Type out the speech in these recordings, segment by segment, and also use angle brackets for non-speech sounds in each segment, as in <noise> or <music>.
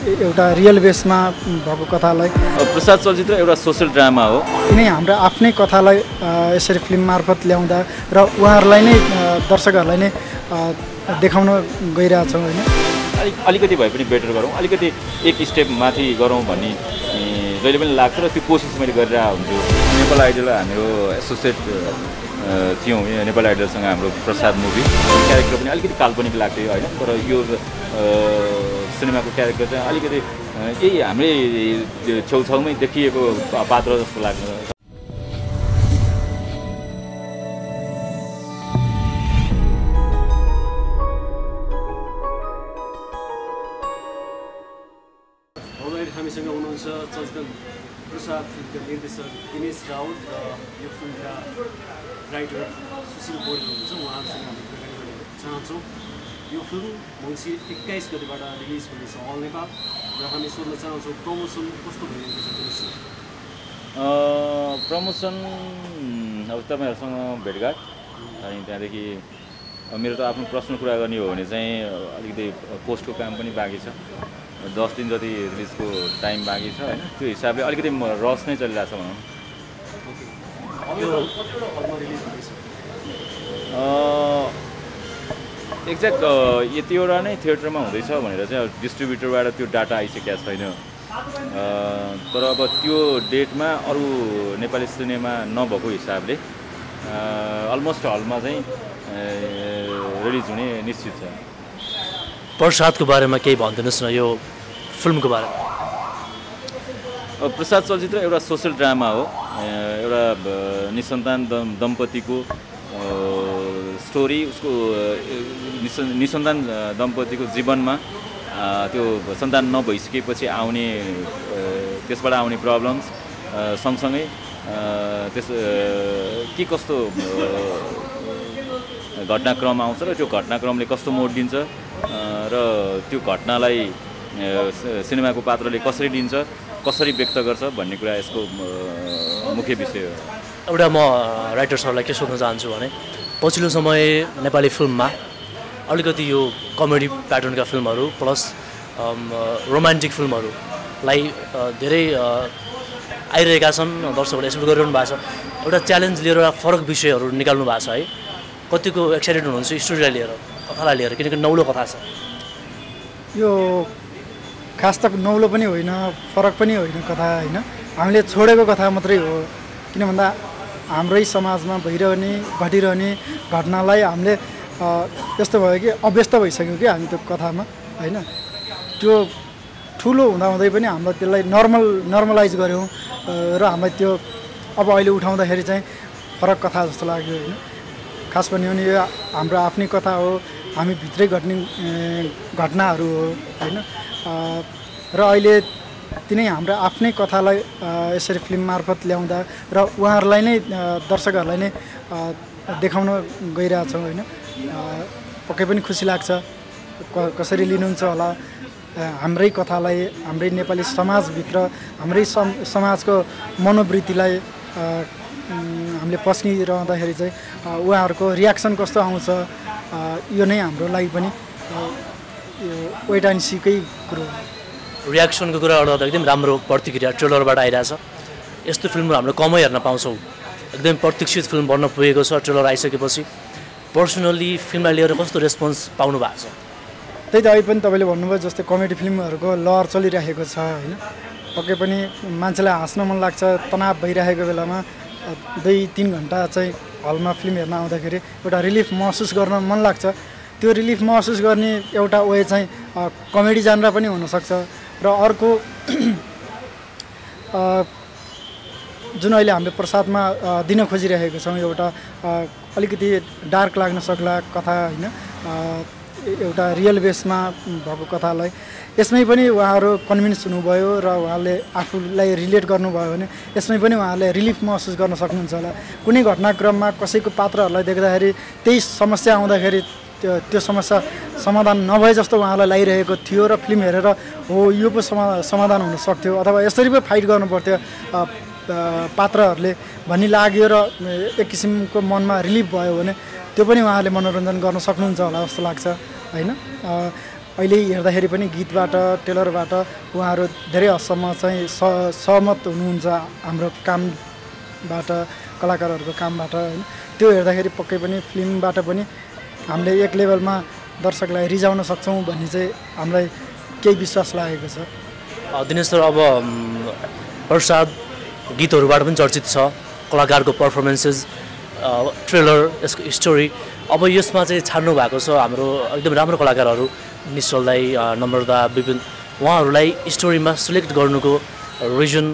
एउटा रियल बेसमा भएको कथालाई। प्रसाद चलचित्र एउटा सोसियल ड्रामा हो। नै हाम्रो आफ्नै कथालाई यसरी फिल्म मार्फत ल्याउँदा र उहाँहरूलाई नै दर्शकहरूलाई नै देखाउन गइरहेछौँ होइन। अलिक अलिकति भए पनि बेटर गरौँ। अलिकति एक स्टेप माथि गरौँ भन्ने जहिले पनि लाग्छ र त्यो कोसिस मैले गरिरहेको हुन्छु। नेपाल आइडल हाम्रो एसोसिएट थियौँ नेपाल आइडलसँग हाम्रो प्रसाद मुभी क्यारेक्टर पनि अलिकति काल्पनिक लाग्थ्यो होइन तर यो सिनेमाको क्यारेक्टर चाहिँ अलिकति यही हाम्रै छेउछाउमै देखिएको पात्र जस्तो लाग्छ हामीसँग हुनुहुन्छ चलचित्र प्रसाद निर्देशक दिनेश राउत र यो फिल्मका राइटर सुशील बोर्ड हुनुहुन्छ उहाँहरूसँग हामी कुराकानी गर्न चाहन्छौँ। यो फिल्म मङ्सिर एक्काइस गतिबाट रिलिज हुनेछ अल नेपाल र हामी सोध्न चाहन्छौँ प्रमोसन कस्तो भइरहेको छ प्रमोसन अब तपाईँहरूसँग भेटघाट। अनि त्यहाँदेखि मेरो त आफ्नो प्रश्न कुरा गर्ने हो भने चाहिँ अलिकति पोस्टको काम पनि बाँकी छ। दस दिन जति रिलिजको टाइम बाँकी छ होइन? त्यो हिसाबले अलिकति रस नै चलिरहेको छ भनौँ। यो एक्ज्याक्ट यतिवटा नै थिएटरमा हुँदैछ भनेर चाहिँ अब डिस्ट्रिब्युटरबाट त्यो डाटा आइसकेको छैन। अ, तर अब त्यो डेटमा अरू नेपाली सिनेमा नभएको हिसाबले अलमोस्ट हलमा चाहिँ रिलिज हुने निश्चित छ। प्रसादको बारेमा केही भनिदिनुहोस् न यो फिल्मको बारेमा। प्रसाद चलचित्र एउटा सोसियल ड्रामा हो। एउटा निसन्तान दम दम्पतिको स्टोरी उसको निसन्तान दम्पतिको जीवनमा त्यो सन्तान नभइसकेपछि आउने त्यसबाट आउने प्रब्लम्स सँगसँगै त्यस के कस्तो घटनाक्रम आउँछ र त्यो घटनाक्रमले कस्तो मोड दिन्छ र त्यो घटनालाई सिनेमाको पात्रले कसरी दिन्छ कसरी व्यक्त गर्छ भन्ने कुरा यसको मुख्य विषय हो। एउटा म राइटर सरलाई के सोध्न चाहन्छु भने पछिल्लो समय नेपाली फिल्ममा अलिकति यो कमेडी प्याटर्नका फिल्महरू प्लस रोमान्टिक फिल्महरूलाई धेरै आइरहेका छन् दर्शकहरूले एक्सपेक्ट गरिरहनु भएको छ। एउटा च्यालेन्ज लिएर एउटा फरक विषयहरू निकाल्नु भएको छ है। कतिको एक्साइटेड हुनुहुन्छ स्टोरीलाई लिएर कथालाई लिएर किनकि नौलो कथा छ। यो खास त नौलो पनि होइन फरक पनि होइन कथा होइन। हामीले छोडेको कथा मात्रै हो। किन भन्दा हाम्रै समाजमा भइरहने घटिरहने घटनालाई हामीले यस्तो भयो कि अव्यस्त भइसक्यो कि हामी त्यो कथामा होइन? त्यो ठुलो हुँदाहुँदै पनि हामीलाई त्यसलाई नर्मल नर्मलाइज गऱ्यौँ र हामीलाई त्यो अब अहिले उठाउँदाखेरि चाहिँ फरक कथा जस्तो लाग्यो होइन? खास भन्यो भने यो हाम्रो आफ्नै कथा हो। हामी भित्रै घट्ने घटनाहरू हो होइन? र अहिले तिनै हाम्रो आफ्नै कथालाई यसरी फिल्म मार्फत ल्याउँदा र उहाँहरूलाई नै दर्शकहरूलाई नै देखाउन गइरहेछौँ होइन। पक्कै पनि खुसी लाग्छ। कसरी लिनुहुन्छ होला? हाम्रै कथालाई हाम्रै नेपाली समाजभित्र हाम्रै सम समाजको मनोवृत्तिलाई हामीले पस्किरहँदाखेरि चाहिँ उहाँहरूको रियाक्सन कस्तो आउँछ? यो नै हाम्रो लागि पनि यो वेट एन्ड सीकै कुरो रियाक्सनको कुरा गर्दा एकदम राम्रो प्रतिक्रिया ट्रेलरबाट आइरहेछ। यस्तो फिल्महरू हामीले कमै हेर्न पाउँछौँ। एकदम प्रतीक्षित फिल्म बन्न पुगेको छ ट्रेलर आइसकेपछि। पर्सनल्ली फिल्मलाई लिएर कस्तो रेस्पोन्स पाउनु भएको छ? त्यही त अहिले पनि तपाईँले भन्नुभयो जस्तै कमेडी फिल्महरूको लहर चलिरहेको छ होइन? पक्कै पनि मान्छेलाई हाँस्न मन लाग्छ। तनाव भइरहेको बेलामा दुई तिन घन्टा चाहिँ हलमा फिल्म हेर्न आउँदाखेरि एउटा रिलिफ महसुस गर्न मन लाग्छ। त्यो रिलिफ महसुस गर्ने एउटा वे चाहिँ कमेडी जान्रा पनि हुनसक्छ। र अर्को जुन अहिले हामीले प्रसादमा दिन खोजिरहेको छौँ एउटा अलिकति डार्क लाग्न सक्ला कथा होइन एउटा रियल बेसमा भएको कथालाई। यसमै पनि उहाँहरू कन्भिन्स हुनुभयो र उहाँले आफूलाई रिलेट गर्नुभयो भने यसमै पनि उहाँहरूले रिलिफ महसुस गर्न सक्नुहुन्छ होला। कुनै घटनाक्रममा कसैको पात्रहरूलाई देख्दाखेरि त्यही समस्या आउँदाखेरि त्यो त्यो समस्या समाधान नभए जस्तो उहाँलाई लागिरहेको थियो र फिल्म हेरेर हो यो पो समा समाधान हुन सक्थ्यो। अथवा यसरी पो फाइट गर्नु पर्थ्यो पात्रहरूले भन्ने लाग्यो र एक किसिमको मनमा रिलिफ भयो भने त्यो पनि उहाँहरूले मनोरञ्जन गर्न सक्नुहुन्छ होला जस्तो लाग्छ होइन? अहिले हेर्दाखेरि पनि गीतबाट टेलरबाट उहाँहरू धेरै हदसम्म चाहिँ स सहमत हुनुहुन्छ हाम्रो कामबाट कलाकारहरूको कामबाट होइन? त्यो हेर्दाखेरि पक्कै पनि फिल्मबाट पनि हामीले एक लेभलमा दर्शकलाई रिझाउन सक्छौँ भन्ने चाहिँ हामीलाई केही विश्वास लागेको छ। दिनेश सर अब प्रसाद गीतहरूबाट पनि चर्चित छ कलाकारको पर्फर्मेन्सेस ट्रेलर यसको स्टोरी अब यसमा चाहिँ छान्नु भएको छ हाम्रो एकदम राम्रो कलाकारहरू निश्चल दाई अ, नम्रता विपिन। उहाँहरूलाई स्टोरीमा सिलेक्ट गर्नुको रिजन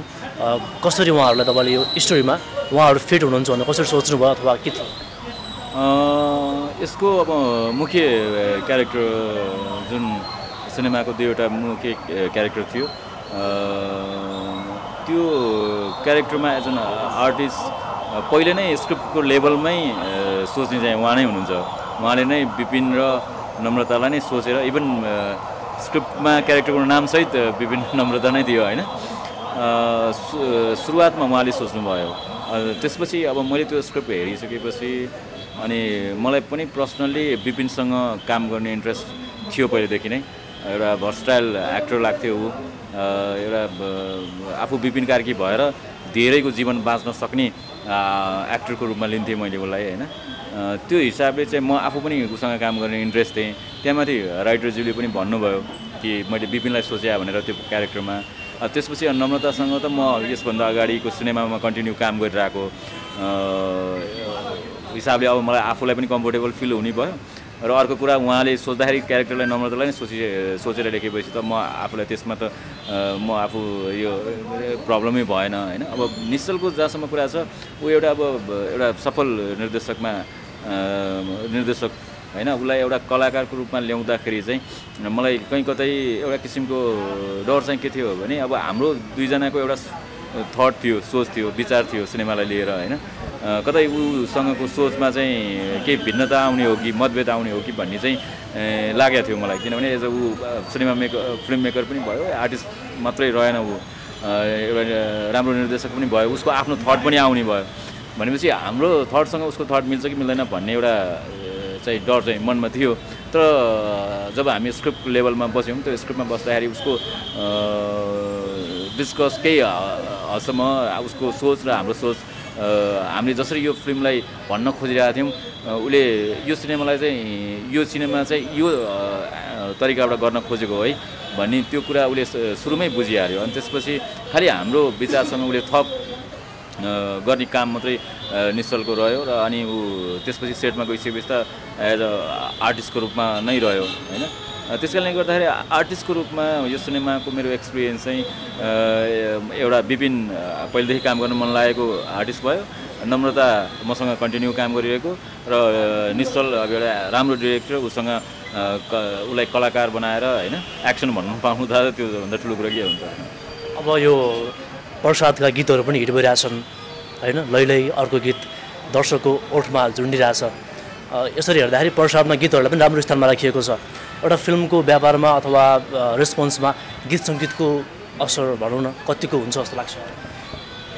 कसरी उहाँहरूलाई तपाईँले यो स्टोरीमा उहाँहरू फिट हुनुहुन्छ भनेर कसरी सोच्नुभयो अथवा के थियो? अँ, यसको अब मुख्य क्यारेक्टर जुन सिनेमाको दुईवटा मुख्य क्यारेक्टर थियो त्यो क्यारेक्टरमा एज एन आर्टिस्ट पहिले नै स्क्रिप्टको लेभलमै सोच्ने चाहिँ उहाँ नै हुनुहुन्छ। उहाँले नै विपिन र नम्रतालाई नै सोचेर इभन स्क्रिप्टमा क्यारेक्टरको नामसहित विपिन नम्रता नै थियो होइन? सुरुवातमा उहाँले सोच्नुभयो। त्यसपछि अब मैले त्यो स्क्रिप्ट हेरिसकेपछि अनि मलाई पनि पर्सनल्ली विपिनसँग काम गर्ने इन्ट्रेस्ट थियो पहिलेदेखि नै। एउटा भर्सटाइल एक्टर लाग्थ्यो ऊ। एउटा आफू विपिन कार्की भएर धेरैको जीवन बाँच्न सक्ने एक्टरको रूपमा लिन्थेँ मैले उसलाई होइन। त्यो हिसाबले चाहिँ म आफू पनि उसँग काम गर्ने इन्ट्रेस्ट थिएँ। त्यहाँमाथि राइटरज्यूले पनि भन्नुभयो कि मैले विपिनलाई सोचे भनेर त्यो क्यारेक्टरमा। त्यसपछि नम्रतासँग त म यसभन्दा अगाडिको सिनेमामा कन्टिन्यू काम गरिरहेको। हिसाबले अब मलाई आफूलाई पनि कम्फोर्टेबल फिल हुने भयो। र अर्को कुरा उहाँले सोच्दाखेरि क्यारेक्टरलाई नम्रतालाई नै सोचि सोचेर लेखेपछि त म आफूलाई त्यसमा त म आफू यो प्रब्लमै भएन होइन? अब निश्चलको जहाँसम्म कुरा छ ऊ एउटा अब एउटा सफल निर्देशकमा निर्देशक होइन? उसलाई एउटा कलाकारको रूपमा ल्याउँदाखेरि चाहिँ मलाई कहीँ कतै एउटा किसिमको डर चाहिँ के थियो भने अब हाम्रो दुईजनाको एउटा थट थियो सोच थियो विचार थियो सिनेमालाई लिएर होइन? कतै उसँगको सोचमा चाहिँ केही भिन्नता आउने हो कि मतभेद आउने हो कि भन्ने चाहिँ लागेको थियो मलाई। किनभने एज अ ऊ सिनेमा मेकर फिल्म मेकर पनि भयो आर्टिस्ट मात्रै रहेन ऊ। एउटा राम्रो निर्देशक पनि भयो उसको आफ्नो थट पनि आउने भयो। भनेपछि हाम्रो थटसँग उसको थट मिल्छ कि मिल्दैन भन्ने एउटा चाहिँ डर चाहिँ मनमा थियो। तर जब हामी स्क्रिप्ट लेभलमा बस्यौँ त्यो स्क्रिप्टमा बस्दाखेरि उसको डिस्कस केही हदसम्म उसको सोच र हाम्रो सोच हामीले जसरी यो फिल्मलाई भन्न खोजिरहेका थियौँ उसले यो सिनेमालाई चाहिँ यो सिनेमा चाहिँ यो तरिकाबाट गर्न खोजेको हो भन्ने त्यो कुरा उसले सुरुमै बुझिहाल्यो। अनि त्यसपछि खालि हाम्रो विचारसँग उसले थप गर्ने काम मात्रै निश्चलको रह्यो र अनि ऊ त्यसपछि सेटमा गइसकेपछि त एज अ आर्टिस्टको रूपमा नै रह्यो होइन? त्यस कारणले गर्दाखेरि आर्टिस्टको रूपमा यो सिनेमाको मेरो एक्सपिरियन्स चाहिँ एउटा विपिन अ, पहिलेदेखि काम गर्न मन लागेको आर्टिस्ट भयो। नम्रता मसँग कन्टिन्यू काम गरिरहेको र निश्चल अब एउटा राम्रो डिरेक्टर उसँग उसलाई कलाकार बनाएर होइन एक्सन भन्नु पाउनु त त्योभन्दा ठुलो कुरा के हुन्छ अब यो प्रसादका गीतहरू पनि हिट भइरहेछन् होइन? लैलै अर्को गीत दर्शकको ओठमा झुन्डिरहेछ। यसरी हेर्दाखेरि प्रसादमा गीतहरूलाई पनि राम्रो स्थानमा राखिएको छ। एउटा फिल्मको व्यापारमा अथवा रेस्पोन्समा गीत सङ्गीतको असर भनौँ न कतिको हुन्छ जस्तो लाग्छ?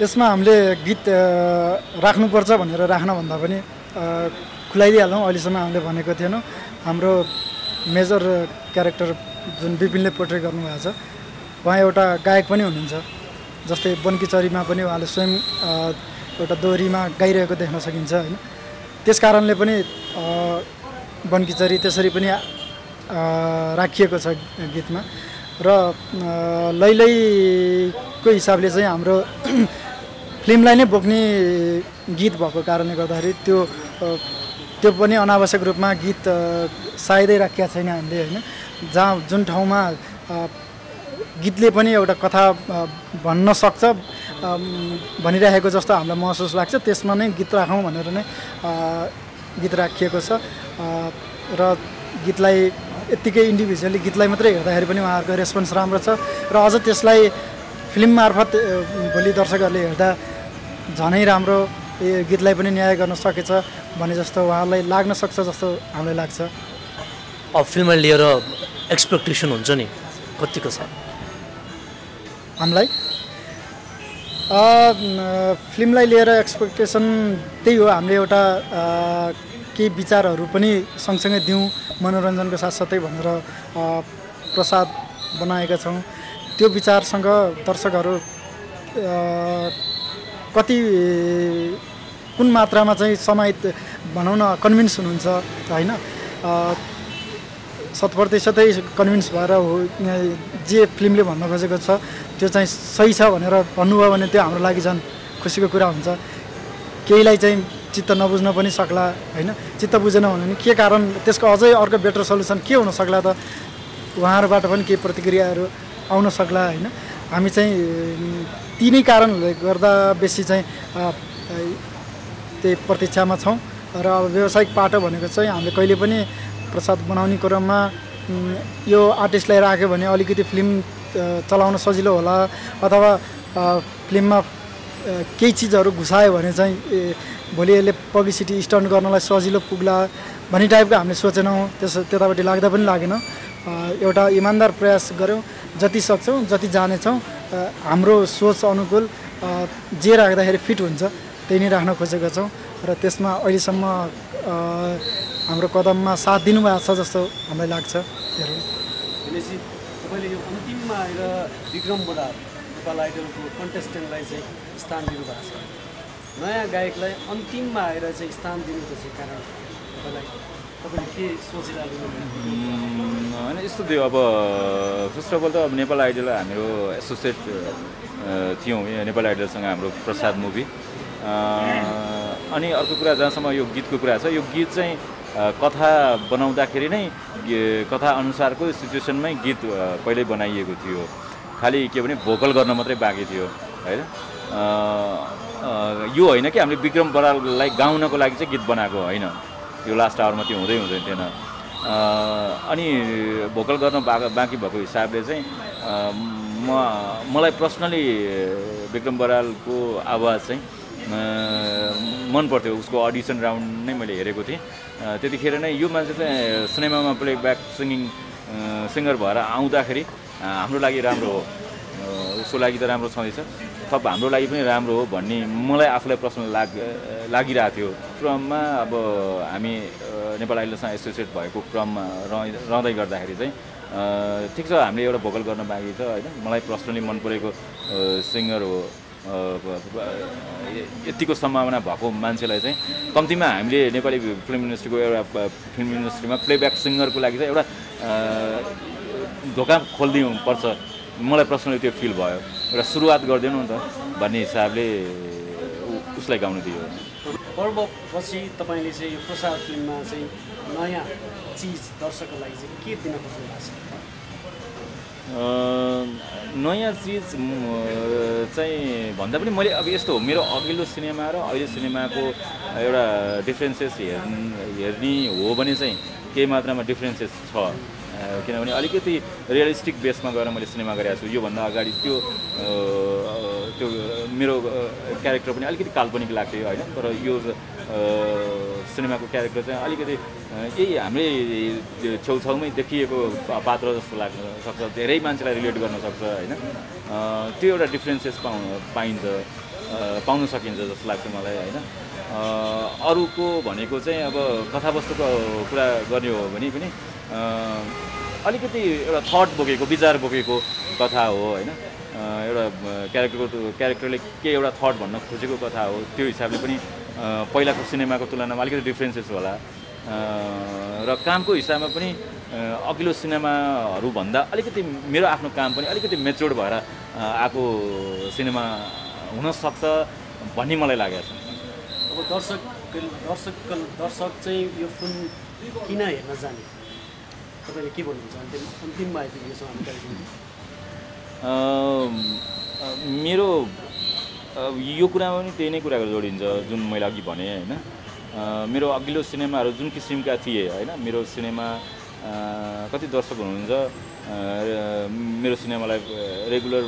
यसमा हामीले गीत राख्नुपर्छ भनेर राख्नभन्दा पनि अ, खुलाइदिइहालौँ। अहिलेसम्म हामीले भनेको थिएनौँ। हाम्रो मेजर क्यारेक्टर जुन विपिनले पोर्ट्रेट गर्नुभएको छ उहाँ एउटा गायक पनि हुनुहुन्छ। जस्तै बनकीचरीमा पनि उहाँले स्वयं एउटा दोहोरीमा गाइरहेको देख्न सकिन्छ होइन। त्यस कारणले पनि बनकीचरी त्यसरी पनि राखिएको छ गीतमा। र लैलैको हिसाबले चाहिँ हाम्रो <clears throat> फिल्मलाई नै बोक्ने गीत भएको कारणले गर्दाखेरि त्यो त्यो पनि अनावश्यक रूपमा गीत सायदै राखेका छैन हामीले होइन? जहाँ जुन ठाउँमा गीतले पनि एउटा कथा भन्न सक्छ भनिरहेको जस्तो हामीलाई महसुस लाग्छ त्यसमा नै गीत राखौँ भनेर नै गीत राखिएको छ। र गीतलाई यत्तिकै इन्डिभिजुअली गीतलाई मात्रै हेर्दाखेरि पनि उहाँहरूको रेस्पोन्स राम्रो छ। र अझ त्यसलाई फिल्म मार्फत भोलि दर्शकहरूले हेर्दा झनै राम्रो यो गीतलाई पनि न्याय गर्न सकेछ भने जस्तो उहाँलाई लाग्न सक्छ जस्तो हामीलाई लाग्छ। अब फिल्मलाई लिएर एक्सपेक्टेसन हुन्छ नि कतिको छ? हामीलाई? फिल्मलाई लिएर एक्सपेक्टेसन त्यही हो हामीले एउटा केही विचारहरू पनि सँगसँगै दिउँ मनोरञ्जनको साथसाथै भनेर प्रसाद बनाएका छौँ। त्यो विचारसँग दर्शकहरू कति कुन मात्रामा चाहिँ समाहित भनौँ न कन्भिन्स हुनुहुन्छ होइन? शत प्रतिशतै कन्भिन्स भएर हो जे फिल्मले भन्न खोजेको छ त्यो चाहिँ सही छ भनेर भन्नुभयो भने त्यो हाम्रो लागि झन् खुसीको कुरा हुन्छ। केहीलाई चाहिँ चित्त नबुझ्न पनि सक्ला होइन? चित्त बुझेन भने के कारण? त्यसको अझै अर्को बेटर सल्युसन के हुन सक्ला त? उहाँहरूबाट पनि केही प्रतिक्रियाहरू आउन सक्ला होइन? हामी चाहिँ तिनै कारणले गर्दा बेसी चाहिँ त्यही प्रतीक्षामा छौँ। र अब व्यावसायिक पाटो भनेको चाहिँ हामीले कहिले पनि प्रसाद बनाउने क्रममा यो आर्टिस्टलाई राख्यो भने अलिकति फिल्म चलाउन सजिलो होला अथवा फिल्ममा केही चिजहरू घुसायो भने चाहिँ भोलि यसले पब्लिसिटी स्टन्ट गर्नलाई सजिलो पुग्ला भन्ने टाइपको हामीले सोचेनौँ। त्यस त्यतापट्टि लाग्दा पनि लागेन। एउटा इमान्दार प्रयास गऱ्यौँ। जति सक्छौँ जति जानेछौँ हाम्रो सोच अनुकूल जे राख्दाखेरि फिट हुन्छ त्यही नै राख्न खोजेका छौँ। र त्यसमा अहिलेसम्म हाम्रो कदममा साथ दिनुभएको छ जस्तो हामीलाई लाग्छ। तपाईँले यो अन्तिममा आएर विक्रम नेपाल आइडलको कन्टेस्टेन्टलाई चाहिँ स्थान दिनुभएको छ। नयाँ गायकलाई अन्तिममा आएर चाहिँ स्थान दिनुको चाहिँ कारण तपाईँलाई होइन यस्तो थियो। अब फर्स्ट अफ अल त अब नेपाल आइडल हाम्रो एसोसिएट थियौँ नेपाल आइडलसँग हाम्रो प्रसाद मुभी अनि अर्को कुरा जहाँसम्म यो गीतको कुरा छ यो गीत चाहिँ कथा बनाउँदाखेरि नै कथा अनुसारको सिचुएसनमै गीत पहिल्यै बनाइएको थियो। खालि के भने भोकल गर्न मात्रै बाँकी थियो होइन? यो होइन कि हामीले विक्रम बराललाई गाउनको लागि चाहिँ गीत बनाएको होइन? यो लास्ट आवरमा त्यो हुँदै हुँदैन थिएन। अनि भोकल गर्न बाँकी भएको हिसाबले चाहिँ म मलाई पर्सनली विक्रम बरालको आवाज चाहिँ मन पर्थ्यो। उसको अडिसन राउन्ड नै मैले हेरेको थिएँ। त्यतिखेर नै यो मान्छे चाहिँ सिनेमामा प्लेब्याक सिङ्गिङ सिङ्गर भएर आउँदाखेरि हाम्रो लागि राम्रो हो। उसको लागि त राम्रो छँदैछ। थप हाम्रो लागि पनि राम्रो हो भन्ने मलाई आफूलाई प्रश्न लाग लागिरहेको थियो। क्रममा अब हामी नेपाल आइडलसँग एसोसिएट भएको क्रममा रह रहँदै गर्दाखेरि चाहिँ ठिक छ हामीले एउटा भोकल गर्न बाँकी छ होइन? मलाई पर्सनली मन परेको सिङ्गर हो यतिको सम्भावना भएको मान्छेलाई चाहिँ कम्तीमा हामीले नेपाली फिल्म इन्डस्ट्रीको एउटा फिल्म इन्डस्ट्रीमा प्लेब्याक सिङ्गरको लागि चाहिँ एउटा ढोका खोलिदिनु पर्छ। मलाई पर्सनली त्यो फिल भयो। एउटा सुरुवात गरिदिनु नि त। भन्ने हिसाबले उसलाई गाउनु दियो। पर्वपछि तपाईँले चाहिँ यो प्रसाद फिल्ममा चाहिँ नयाँ चिज दर्शकको लागि चाहिँ के दिन खोज्नु भएको छ? नयाँ चिज चाहिँ भन्दा पनि मैले अब यस्तो हो मेरो अघिल्लो सिनेमा र अहिले सिनेमाको एउटा डिफ्रेन्सेस हेर्न हेर्ने हो भने चाहिँ केही मात्रामा डिफ्रेन्सेस छ। किनभने अलिकति रियलिस्टिक बेसमा गएर मैले सिनेमा गरेको छु। योभन्दा अगाडि त्यो त्यो मेरो क्यारेक्टर पनि अलिकति काल्पनिक लाग्थ्यो होइन। तर यो सिनेमाको क्यारेक्टर चाहिँ अलिकति यही हाम्रै छेउछाउमै देखिएको पात्र जस्तो लाग्न सक्छ। धेरै मान्छेलाई रिलेट गर्न सक्छ होइन। त्यो एउटा डिफ्रेन्सेस पाउन पाइन्छ पाउन सकिन्छ जस्तो लाग्छ मलाई होइन। अरूको भनेको चाहिँ अब कथावस्तुको कुरा गर्ने हो भने पनि अलिकति एउटा थट बोकेको विचार बोकेको कथा हो होइन? एउटा क्यारेक्टरको क्यारेक्टरले के एउटा थट भन्न खोजेको कथा हो त्यो हिसाबले पनि पहिलाको सिनेमाको तुलनामा अलिकति डिफ्रेन्सेस होला। र कामको हिसाबमा पनि अघिल्लो सिनेमाहरूभन्दा अलिकति मेरो आफ्नो काम पनि अलिकति मेच्योर्ड भएर आएको सिनेमा हुनसक्छ भन्ने मलाई लागेको छ। अब दर्शक दर्शक दर्शक चाहिँ यो फिल्म किन हेर्न जाने? तपाईँले के भन्नुहुन्छ? अन्तिम अन्तिममा मेरो यो कुरामा पनि त्यही नै कुराहरू जोडिन्छ जुन मैले अघि भने होइन? मेरो अघिल्लो सिनेमाहरू जुन किसिमका थिए होइन? मेरो सिनेमा कति दर्शक हुनुहुन्छ? मेरो सिनेमालाई रेगुलर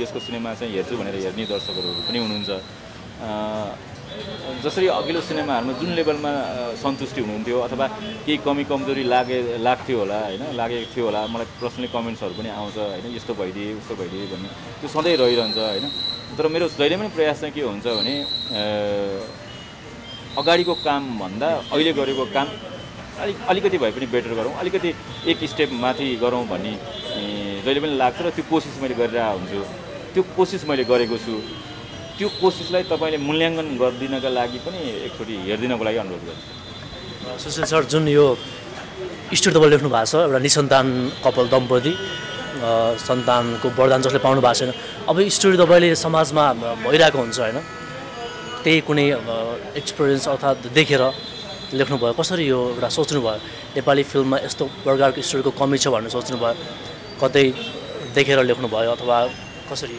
यसको सिनेमा चाहिँ हेर्छु भनेर हेर्ने दर्शकहरू पनि हुनुहुन्छ। जसरी अघिल्लो सिनेमाहरूमा जुन लेभलमा सन्तुष्टि हुनुहुन्थ्यो अथवा केही कमी कमजोरी लागे लाग्थ्यो होला होइन लागेको थियो होला मलाई पर्सनली कमेन्ट्सहरू पनि आउँछ होइन यस्तो भइदिए उस्तो भइदिए भन्ने त्यो सधैँ रहिरहन्छ होइन। तर मेरो जहिले पनि प्रयास चाहिँ के हुन्छ भने अगाडिको कामभन्दा अहिले गरेको काम अलिक अलिकति भए पनि बेटर गरौँ अलिकति एक स्टेप माथि गरौँ भन्ने जहिले पनि लाग्छ र त्यो कोसिस मैले गरिरहेको हुन्छु। त्यो कोसिस मैले गरेको छु। त्यो कोसिसलाई तपाईँले मूल्याङ्कन गरिदिनका लागि पनि एकचोटि हेरिदिनको लागि अनुरोध गर्छु। सुशील सर जुन यो स्टोरी तपाईँले लेख्नु भएको छ एउटा निसन्तान कपाल दम्पति अ, सन्तानको वरदान जसले पाउनु भएको छैन। अब यो स्टोरी तपाईँले समाजमा भइरहेको हुन्छ होइन त्यही कुनै एक्सपिरियन्स अर्थात् देखेर लेख्नुभयो। कसरी यो एउटा सोच्नुभयो? नेपाली फिल्ममा यस्तो प्रकारको स्टोरीको कमी छ भनेर सोच्नुभयो। कतै देखेर लेख्नुभयो अथवा कसरी?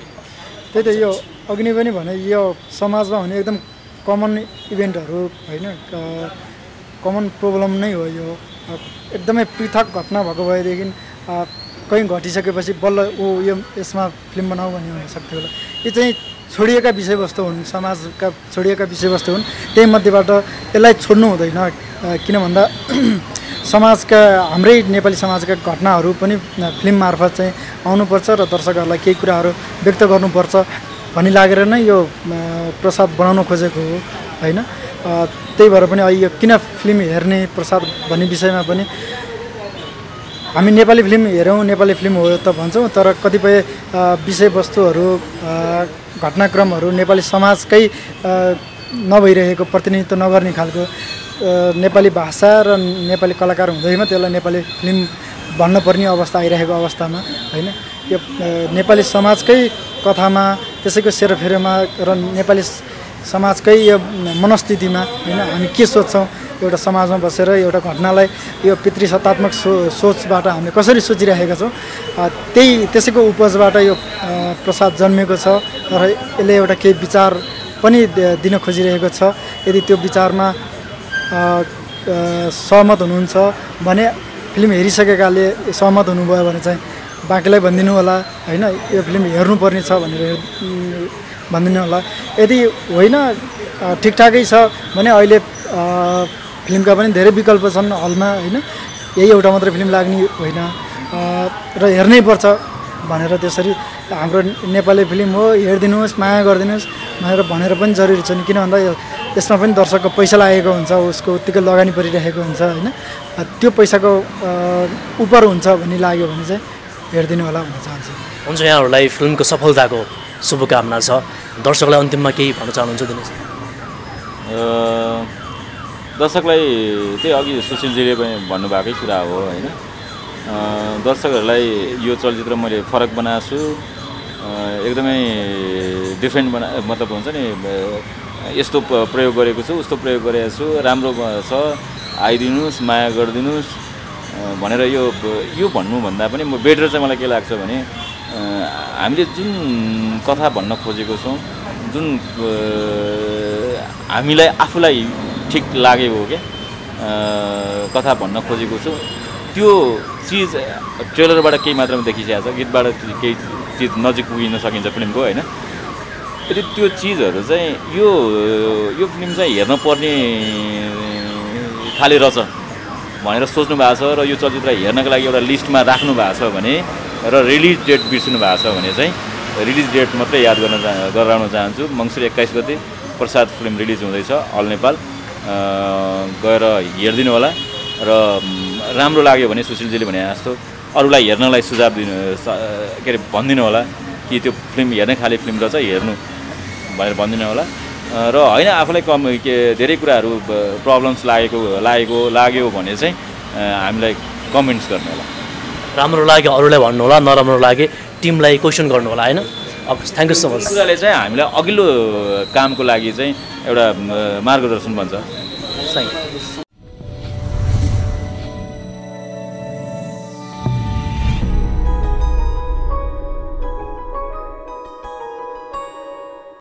त्यही त यो अघि पनि भने यो समाजमा हुने एकदम कमन इभेन्टहरू होइन कमन प्रब्लम नै हो यो। एकदमै पृथक घटना भएको भएदेखि कहीँ घटिसकेपछि बल्ल ऊ यो यसमा फिल्म बनाऊ भन्ने हुनसक्थ्यो होला। यो चाहिँ छोडिएका विषयवस्तु हुन् समाजका छोडिएका विषयवस्तु हुन् त्यही मध्येबाट यसलाई छोड्नु हुँदैन। किन भन्दा <clears throat> समाजका हाम्रै नेपाली समाजका घटनाहरू पनि फिल्म मार्फत चाहिँ आउनुपर्छ र दर्शकहरूलाई केही कुराहरू व्यक्त गर्नुपर्छ। भन्ने लागेर नै यो प्रसाद बनाउन खोजेको हो होइन? त्यही भएर पनि अहिले यो किन फिल्म हेर्ने प्रसाद भन्ने विषयमा पनि हामी नेपाली फिल्म हेऱ्यौँ नेपाली फिल्म हो त भन्छौँ तर कतिपय विषयवस्तुहरू घटनाक्रमहरू नेपाली समाजकै नभइरहेको प्रतिनिधित्व नगर्ने खालको नेपाली भाषा र नेपाली कलाकार हुँदैमा त्यसलाई नेपाली फिल्म भन्न पर्ने अवस्था आइरहेको अवस्थामा होइन? यो नेपाली समाजकै कथामा त्यसैको सेरोफेरोमा र नेपाली समाजकै यो मनस्थितिमा होइन हामी के सोच्छौँ एउटा समाजमा बसेर एउटा घटनालाई यो पितृसत्तात्मक सो सोचबाट हामीले कसरी सोचिरहेका छौँ त्यही त्यसैको उपजबाट यो प्रसाद जन्मेको छ र यसले एउटा केही विचार पनि दिन खोजिरहेको छ। यदि त्यो विचारमा सहमत हुनुहुन्छ भने फिल्म हेरिसकेकाले सहमत हुनुभयो भने चाहिँ बाँकीलाई भनिदिनु होला होइन? यो फिल्म हेर्नुपर्ने छ भनेर भनिदिनु होला। यदि होइन ठिकठाकै छ भने अहिले फिल्मका पनि धेरै विकल्प छन् हलमा होइन? यही एउटा मात्रै फिल्म लाग्ने होइन। र हेर्नै पर्छ भनेर त्यसरी हाम्रो नेपाली फिल्म हो हेरिदिनुहोस् माया गरिदिनुहोस् भनेर भनेर पनि जरुरी छ नि किन भन्दा यसमा पनि दर्शकको पैसा लागेको हुन्छ उसको उत्तिकै लगानी परिरहेको हुन्छ होइन? त्यो पैसाको उपर हुन्छ भन्ने लाग्यो भने चाहिँ हेरिदिनु होला भन्न चाहन्छु। हुन्छ यहाँहरूलाई फिल्मको सफलताको शुभकामना छ। दर्शकलाई अन्तिममा केही भन्न चाहनुहुन्छ दिनेश? दर्शकलाई त्यही अघि सुशीलजीले पनि भन्नुभएकै कुरा हो होइन? दर्शकहरूलाई यो चलचित्र मैले फरक बनाएको छु। एकदमै डिफ्रेन्ट बना मतलब हुन्छ नि यस्तो प्रयोग गरेको छु उस्तो प्रयोग गरेको छु। राम्रो छ। आइदिनुहोस् माया गरिदिनुहोस्। भनेर यो यो भन्नुभन्दा पनि म बेटर चाहिँ मलाई के लाग्छ भने हामीले जुन कथा भन्न खोजेको छौँ जुन हामीलाई आफूलाई ठिक लागेको हो क्या कथा भन्न खोजेको छु त्यो चिज ट्रेलरबाट केही मात्रामा देखिसकेको छ गीतबाट केही चिज नजिक पुगिन सकिन्छ फिल्मको होइन? यदि त्यो चिजहरू चाहिँ यो यो फिल्म चाहिँ हेर्न पर्ने खाले रहेछ। भनेर सोच्नु भएको छ र यो चलचित्र हेर्नको लागि एउटा लिस्टमा राख्नु भएको छ भने र रिलिज डेट बिर्सिनु भएको छ भने चाहिँ रिलिज डेट मात्रै याद गर्न गराउन चाहन्छु। मङ्सिर एक्काइस गते प्रसाद फिल्म रिलिज हुँदैछ अल नेपाल। गएर हेरिदिनु होला र राम्रो लाग्यो भने सुशीलजीले भने जस्तो अरूलाई हेर्नलाई सुझाव दिनु के अरे भनिदिनु होला कि त्यो फिल्म हेर्ने खाले फिल्म रहेछ हेर्नु भनेर भनिदिनु होला। र होइन आफूलाई कम के धेरै कुराहरू प्रब्लम्स लागेको लागेको लाग्यो भने चाहिँ हामीलाई कमेन्ट्स गर्नु होला राम्रो लाग्यो अरूलाई भन्नु होला नराम्रो लागे टिमलाई क्वेसन गर्नु होला होइन अब थ्याङ्क यू सो मच कुराले चाहिँ हामीलाई अघिल्लो कामको लागि चाहिँ एउटा मार्गदर्शन बन्छ थ्याङ्क यू